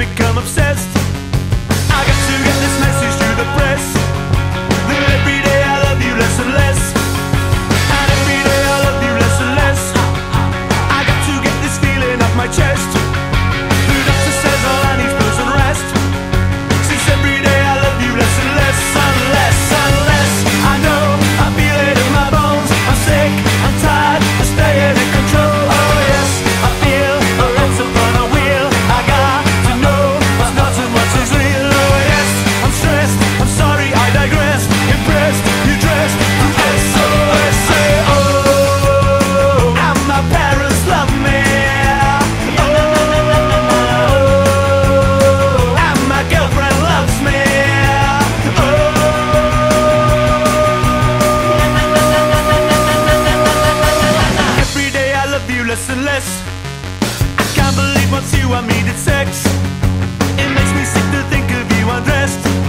become obsessed. less. I can't believe once you I needed sex. It makes me sick to think of you undressed.